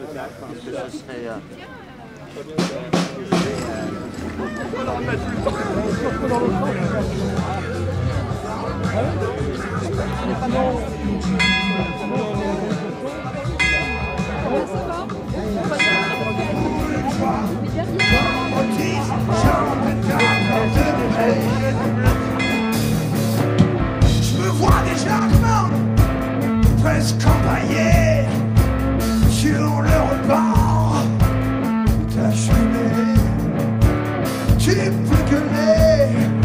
peut-être. Parce que ça serait. could make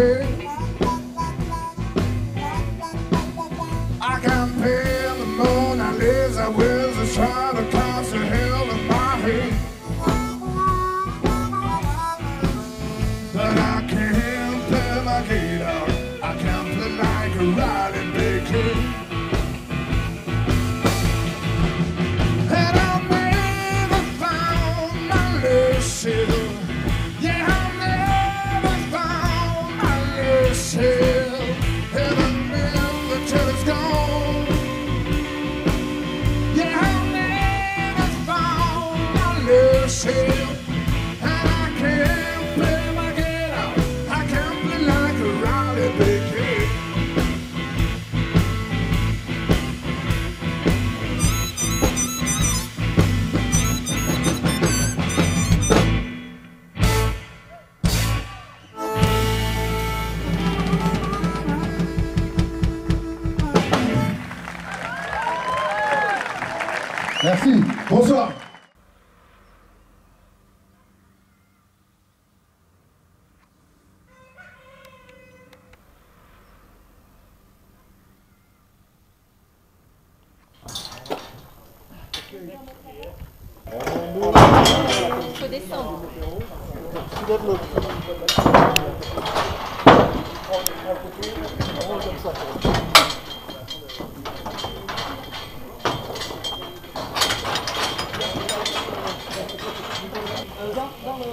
burger.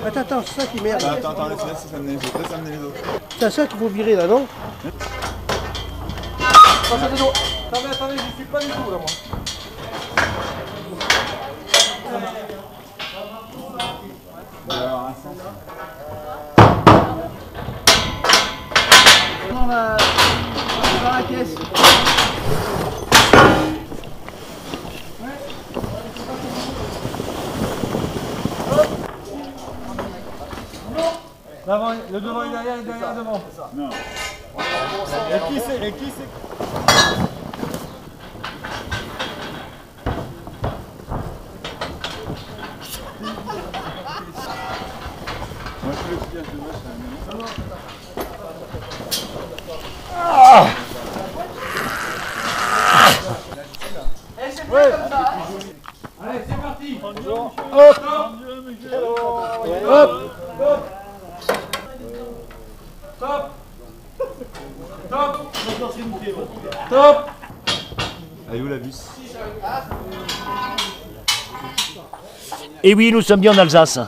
Attends, attends, c'est ça qui merde. Attends, attends, laisse, laisse amener les autres, laisse amener les autres. C'est ça qu'il faut virer là, non Attendez, attendez, j'y suis pas du tout là moi. Dans la, dans la caisse. L'avant, le devant est derrière, le derrière devant. Non. Et qui c'est Et qui c'est Moi, Et oui, nous sommes bien en Alsace.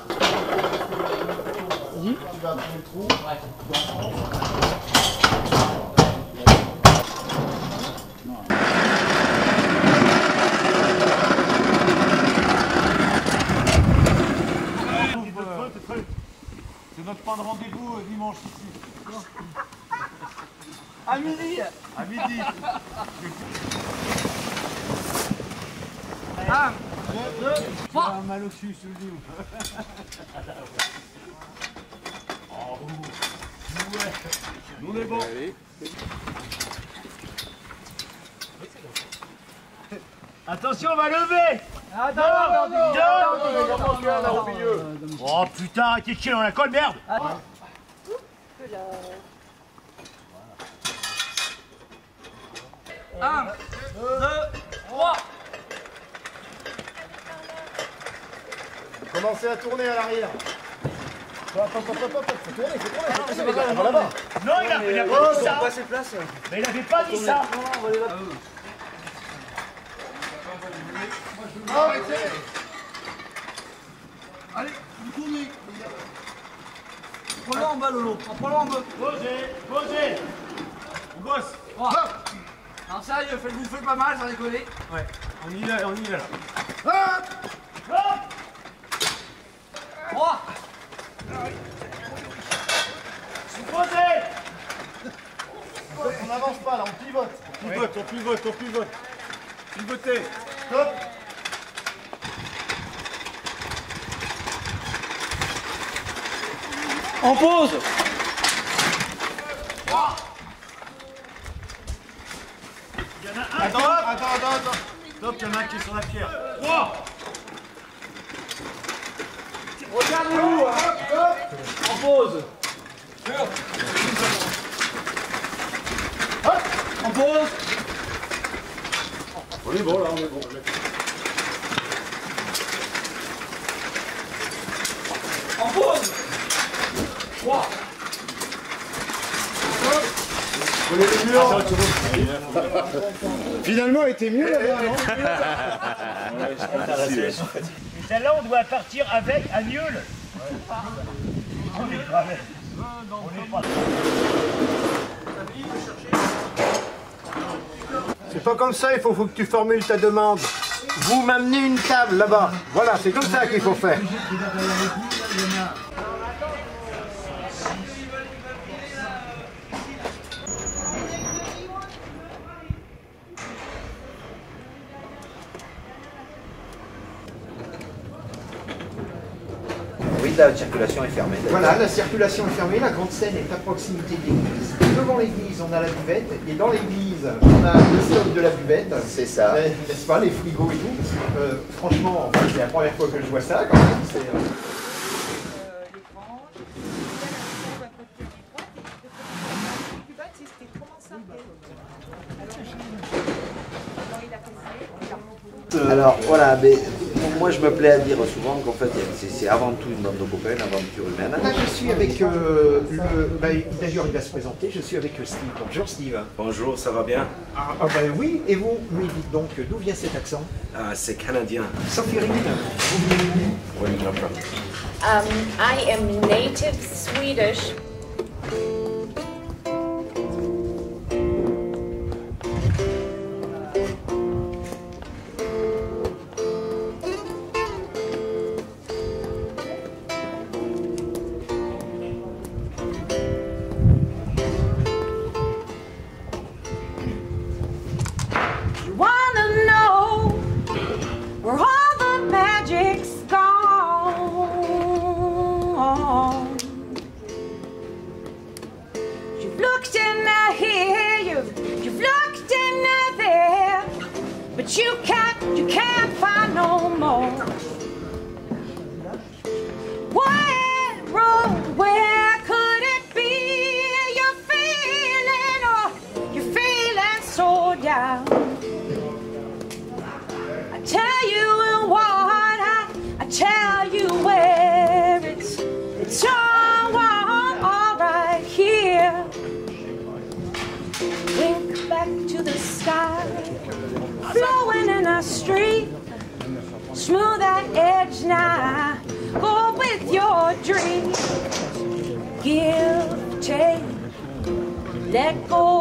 C'est notre point de rendez-vous euh, dimanche ici. À midi À midi ah. 3, 2, mal au cul, je le dis. oh, ouais. Nous, on est bon. Attention, on va lever Attends, Oh putain, dans la colle, merde Attends. Un, deux, trois Commencez à tourner à l'arrière. Attends, attends, attends, attends, faut tourner, faut tourner, faut tourner, les gars, on va là-bas. Non, il a, il a pas dit ça. place. Mais il avait pas dit ça. Allez, vous tournez. Prends-le en bas, Lolo. Prends-le en bas. Posez, posez. On bosse. Alors sérieux, faites-vous faites pas mal, sans déconner. Ouais, on y va, on y va là. Hop 3 Posez On n'avance pas là, on pivote. On pivote, on pivote, on pivote Pivotez Stop. En pause Attends, attends, attends, attends. Stop, il y en a un qui est sur la pierre. 3 Regardez-vous hein. En pause Hop En pause. On est bon là, on est bon. En pause. 3 Finalement, elle était mieux là-bas, non Et celle-là, on doit partir avec à Nieul On est. On est pas... C'est pas comme ça, il faut, faut que tu formules ta demande. Vous m'amenez une table là-bas. Voilà, c'est comme ça qu'il faut faire. La circulation est fermée. Voilà, la circulation est fermée, la grande scène est à proximité de l'église. Devant l'église, on a la buvette, et dans l'église, on a le stock de la buvette. C'est ça. Euh, N'est-ce pas, les frigos et tout. Euh, franchement, enfin, c'est la première fois que je vois ça quand même. c'est, euh, Alors voilà, mais moi je me plais à dire souvent qu'en fait c'est- avant tout une bande de copains, une aventure humaine. Là, je suis avec euh, le. bah, D'ailleurs, il va se présenter. Je suis avec Steve. Bonjour, Steve. Bonjour, ça va bien? Ah, ah, ben oui, et vous, lui dites donc, d'où vient cet accent? Ah, C'est canadien. Sophie Rine, Where you come from? Um, I am native Swedish. Edge now. Go with your dream, give, take, let go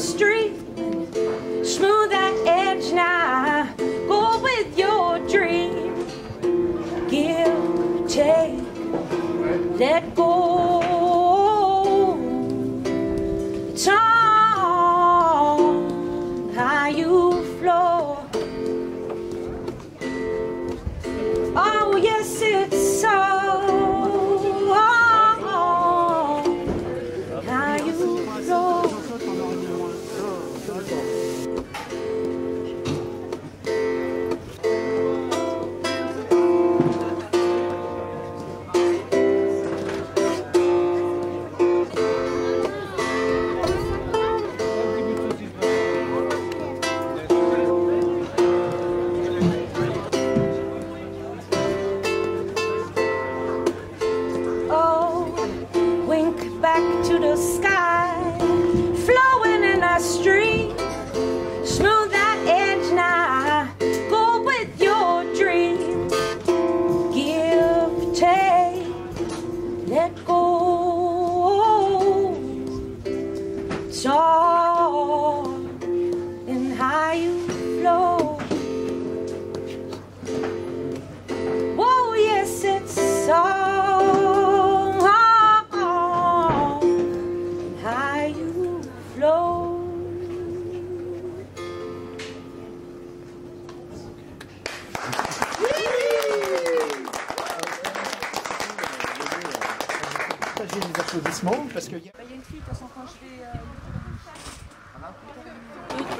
street.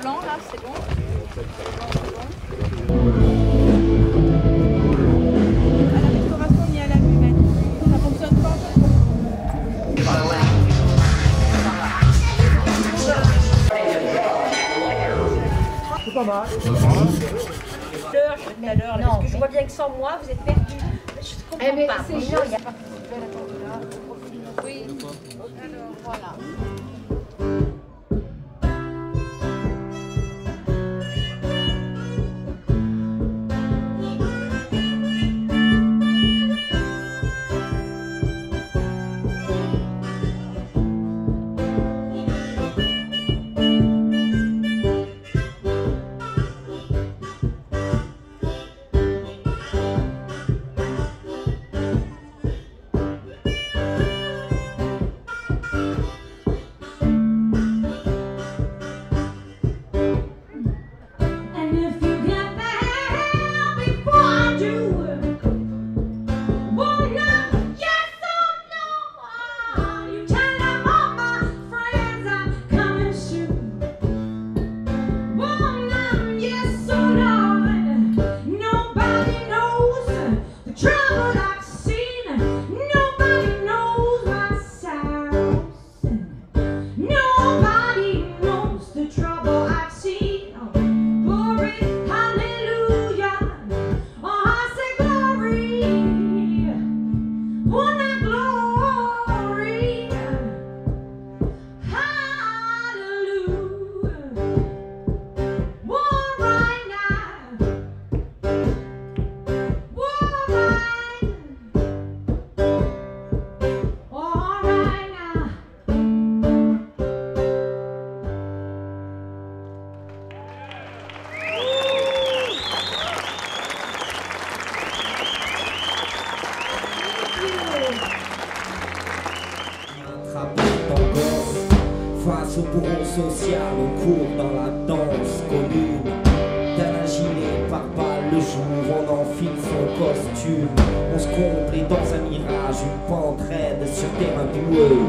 Blanc, là, c'est bon. C'est pas mal. Je à l'heure, je vois bien que sans moi, vous êtes perdus. Je comprends Eh, pas. Social, on court dans la danse commune. D'un gilet par balle le jour, on enfile son costume. On se complaît dans un mirage, une pente raide sur terrain boueux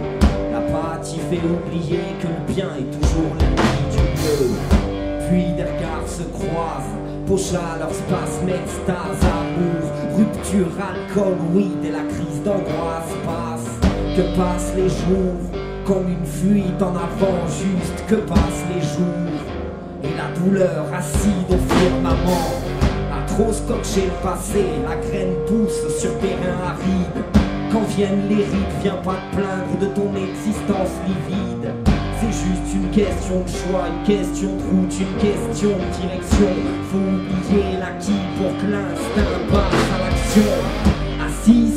L'apathie fait oublier que le bien est toujours l'ennemi du mieux. Puis des regards se croisent, Pocha leur space, extase, amour Rupture, alcool, oui, dès la crise d'angoisse passe que passent les jours? Comme une fuite en avant juste que passent les jours et la douleur acide au firmament a trop scotché le passé la graine pousse sur terrain aride quand viennent les rides viens pas te plaindre de ton existence livide c'est juste une question de choix, une question de route, une question de direction. Faut oublier l'acquis pour que l'instinct passe à l'action.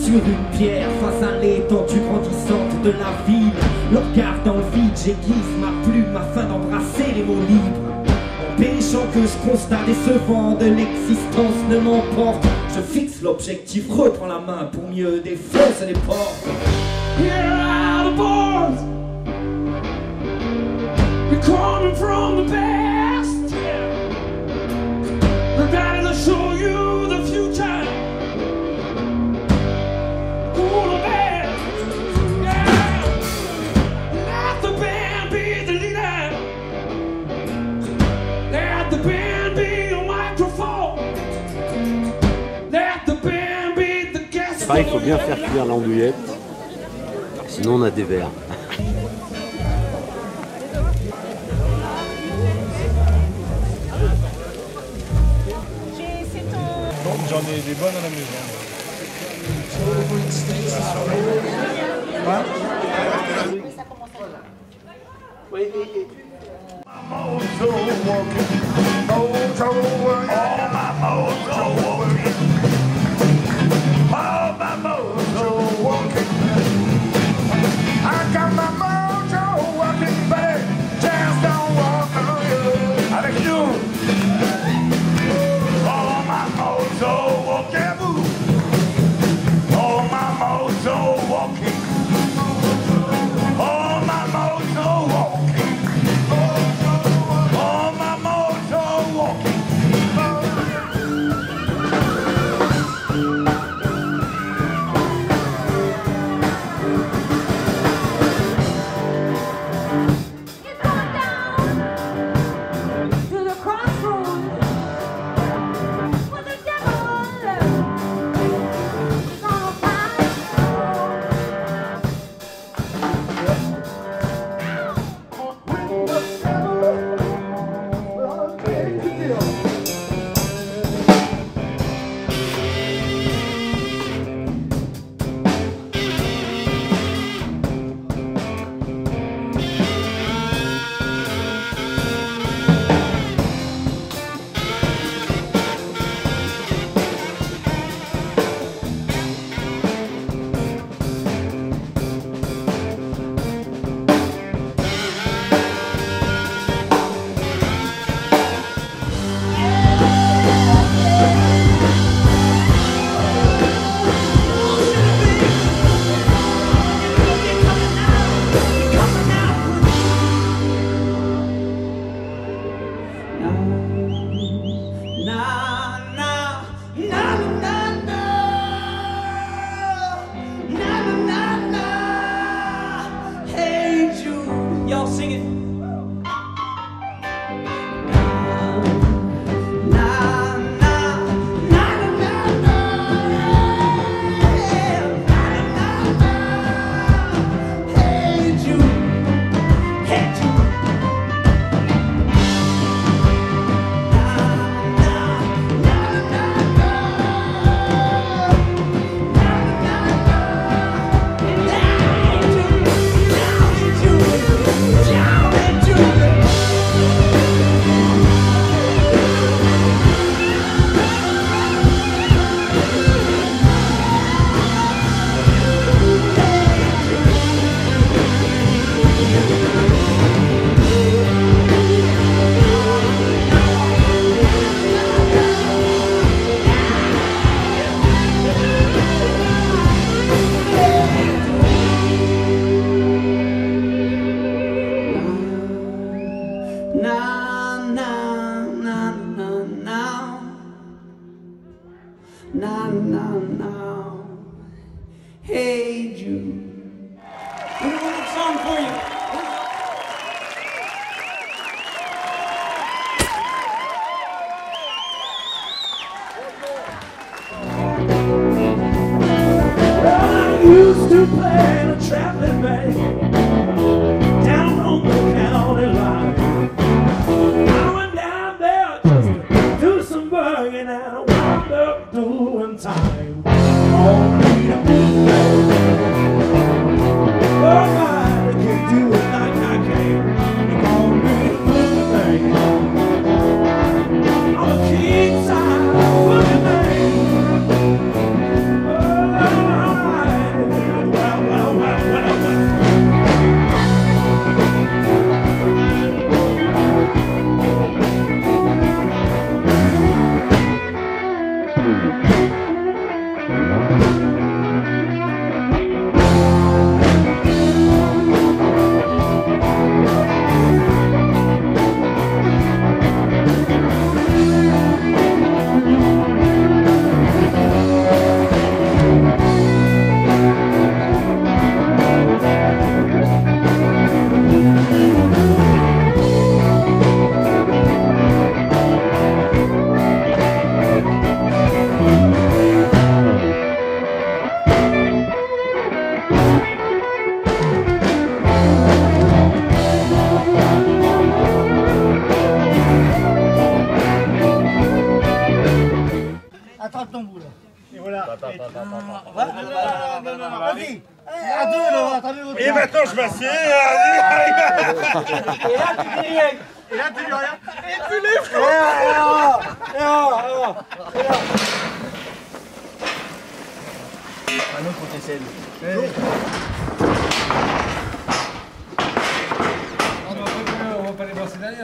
Sur une pierre face à l'étendue grandissante de la ville. Le regard dans le vide, j'aiguise ma plume afin d'embrasser les mots libres. Empêchant que ce constat décevant de l'existence ne m'emporte. Je fixe l'objectif, reprends la main pour mieux défoncer les portes Pareil, il faut bien faire cuire l'andouillette, sinon on a des. Donc j'en ai des bonnes à la maison. Oui, et- et-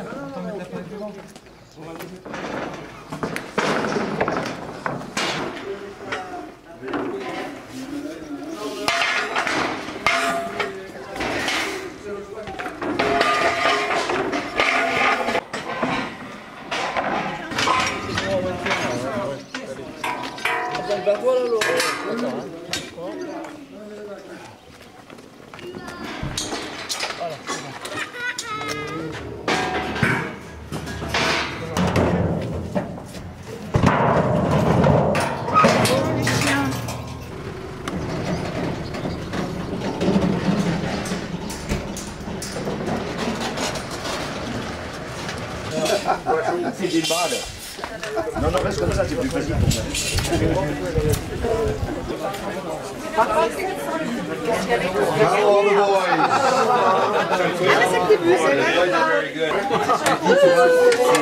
derrière. On va mettre la devant.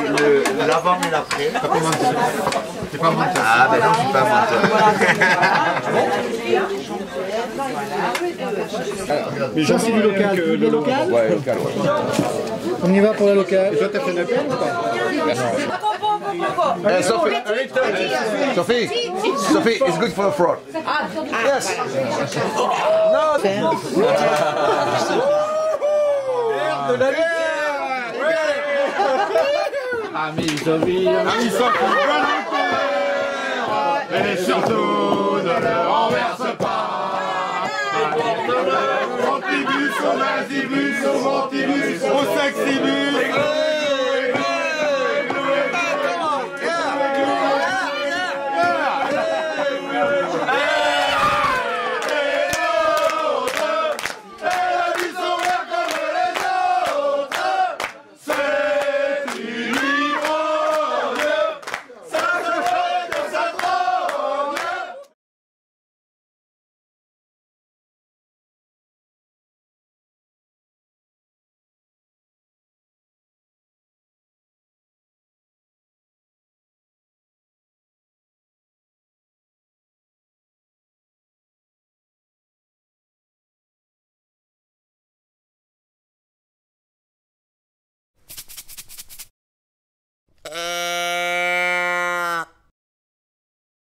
Le- L'avant et l'après. T'es pas monteur. Ah ben non, je suis pas monteur. Ça, c'est du local. Veux du local Ouais, local, ouais. On y va pour la locale. Et toi, t'as fait une appel ou pas Eh, Sophie, Sophie, Sophie, it's good for the throat. Yes. Ami Sophie, ami Sophie, Et surtout, ne le renverse pas. Au au au sexibus.